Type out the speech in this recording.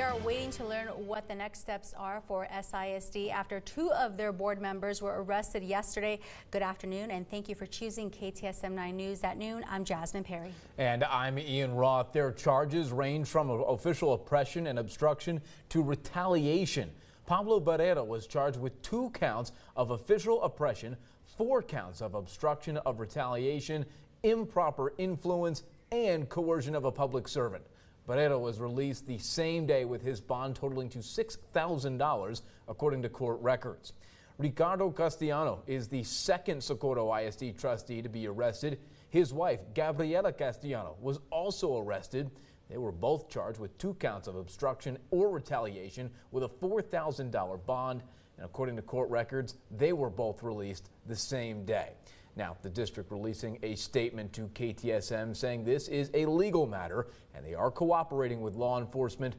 We are waiting to learn what the next steps are for SISD after two of their board members were arrested yesterday. Good afternoon, and thank you for choosing KTSM 9 News at noon. I'm Jasmine Perry. And I'm Ian Roth. Their charges range from official oppression and obstruction to retaliation. Pablo Barrera was charged with two counts of official oppression, four counts of obstruction of retaliation, improper influence, and coercion of a public servant. Barrera was released the same day with his bond totaling to $6,000, according to court records. Ricardo Castellano is the second Socorro ISD trustee to be arrested. His wife, Gabriela Castellano, was also arrested. They were both charged with two counts of obstruction or retaliation with a $4,000 bond. And according to court records, they were both released the same day. Now, the district releasing a statement to KTSM saying this is a legal matter and they are cooperating with law enforcement.